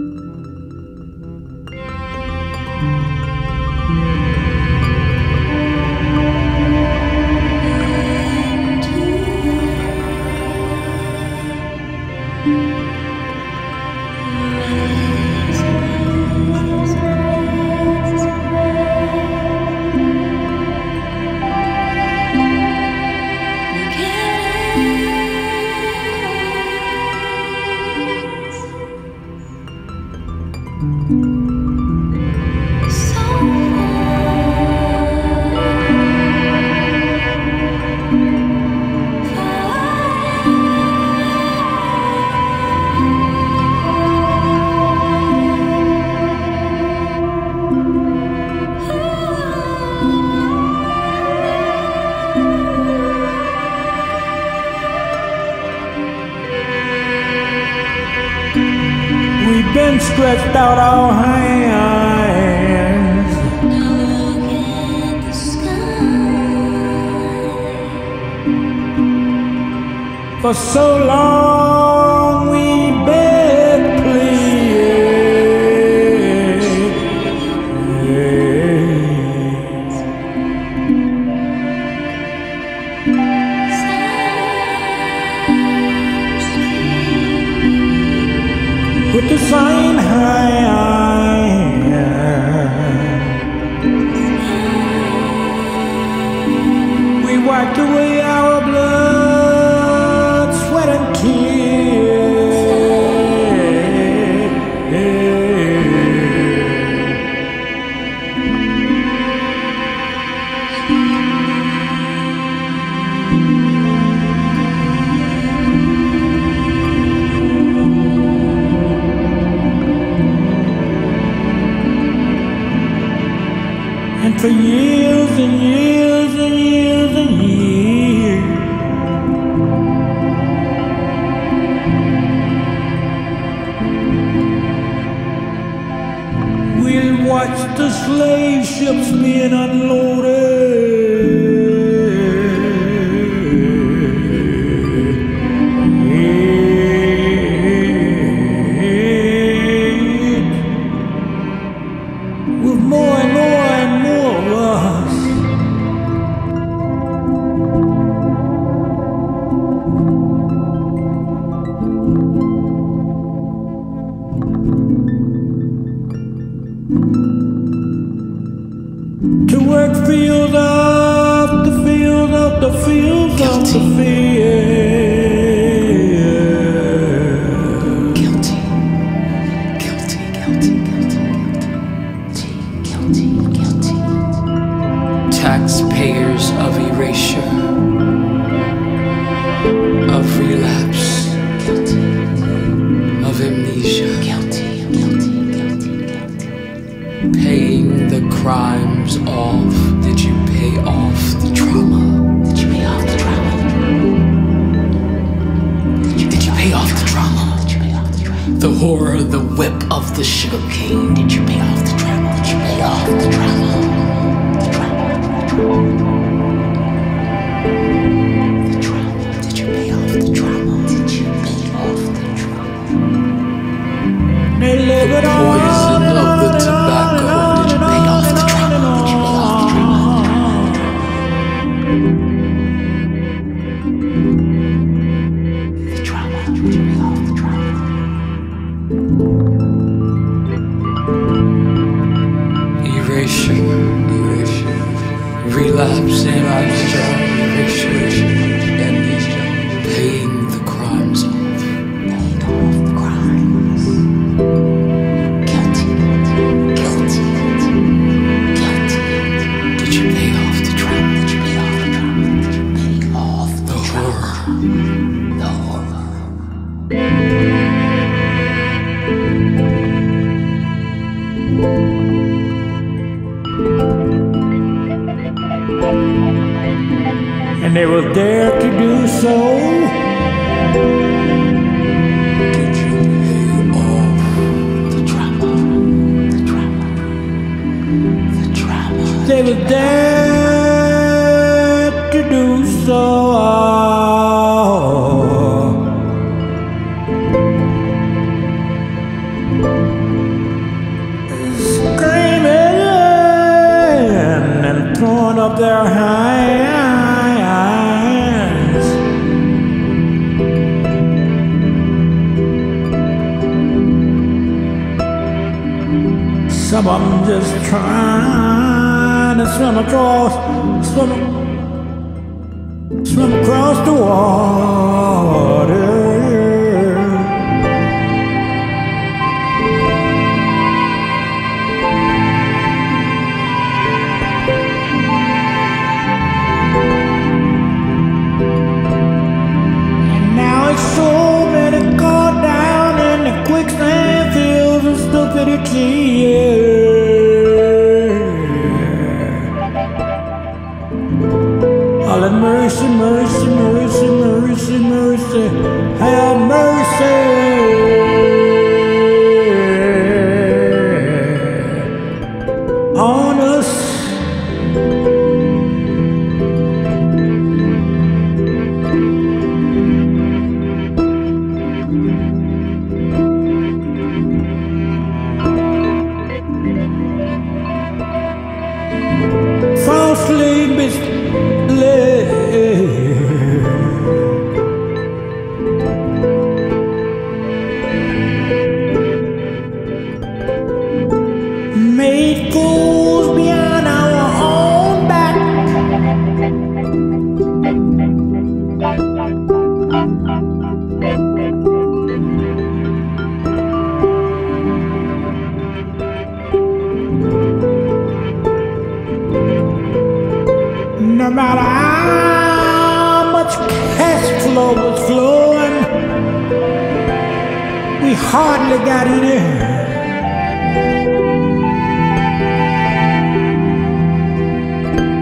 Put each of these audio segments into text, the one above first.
We've been stretched out our hands for so long. Sign. We wiped away And for years and years and years and years, we'll watch the slave ships being unloaded. Guilty, guilty, guilty, guilty. Paying the crimes off. Did you pay off the trauma? Did you pay off the trauma? Did you, pay off the trauma? Did you pay off the trauma? The horror, the whip of the sugar cane. Did you pay off the trauma? Did you pay off they will dare to do so. They will dare to do so. Them just trying to swim across, swim, swim across the water. Mercy, mercy, mercy, mercy, mercy, have mercy No matter how much cash flow was flowing, we hardly got any.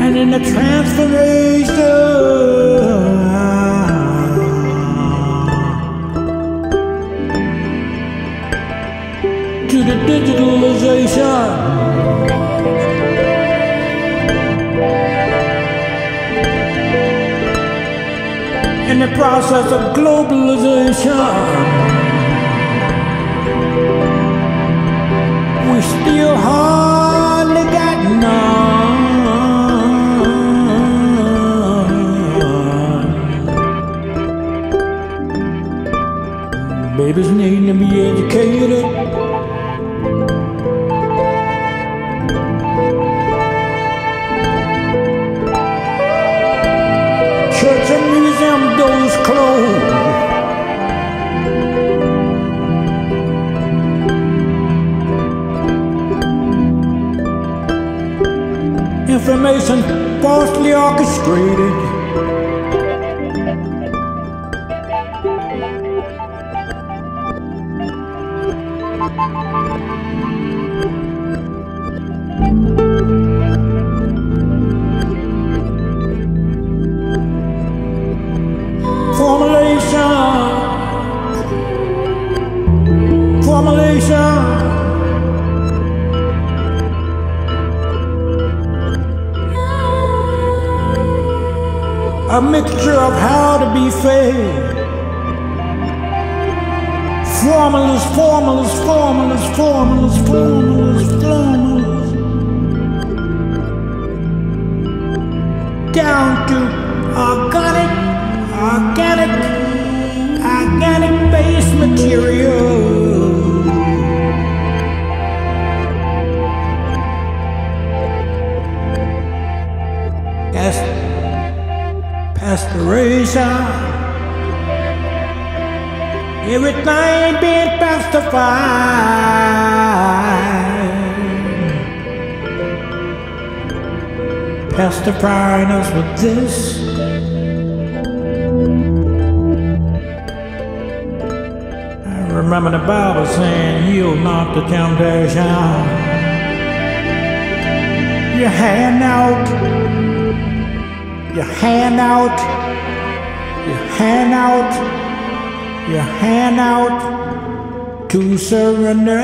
And in the transformation to the digitalization. In the process of globalization. We still hardly got none. Babies need to be educated. Information falsely orchestrated. A mixture of how to be fed. Formulas, formulas, formulas, formulas, formulas, formulas. Down to organic, organic, organic base material. Pastoration. Everything being pacified. Pacifying us with this. I remember the Bible saying, yield not to temptation. You hand out, you hand out, your hand out, your hand out to surrender.